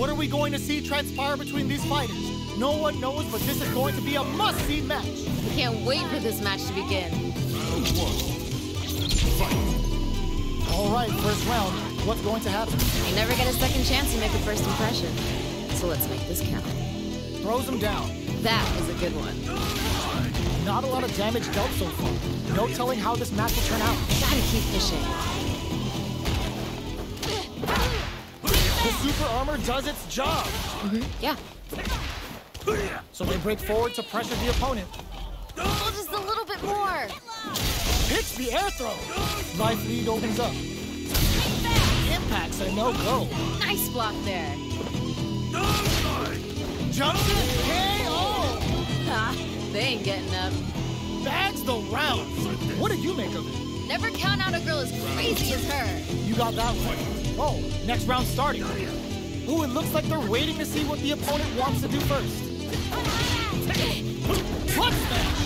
What are we going to see transpire between these fighters? No one knows, but this is going to be a must-see match. We can't wait for this match to begin. All right, first round. What's going to happen? You never get a second chance to make a first impression. So let's make this count. Throws him down. That was a good one. Not a lot of damage dealt so far. No telling how this match will turn out. Gotta keep pushing. Armor does its job. Mm-hmm. Yeah. So they break forward to pressure the opponent. Oh, just a little bit more. Hits the air throw. Life lead opens up. Impacts a no-go. Nice block there. Jumps it, KO! Ha, ah, they ain't getting up. Bags the round. What did you make of it? Never count out a girl as crazy as her. You got that one. Oh, next round starting. Ooh, it looks like they're waiting to see what the opponent wants to do first. Front smash!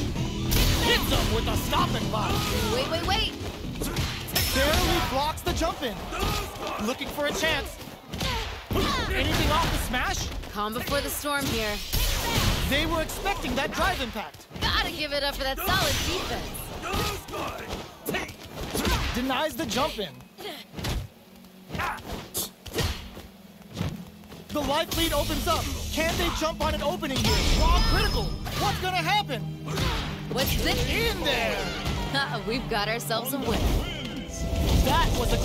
Hits him with a stopping body. Wait, wait, wait. Barely blocks the jump in. Looking for a chance. Anything off the smash? Calm before the storm here. They were expecting that drive impact. Gotta give it up for that solid defense. Denies the jump in. The life lead opens up. Can they jump on an opening here? Wrong critical. What's gonna happen? What's this? In there. We've got ourselves a win. That was a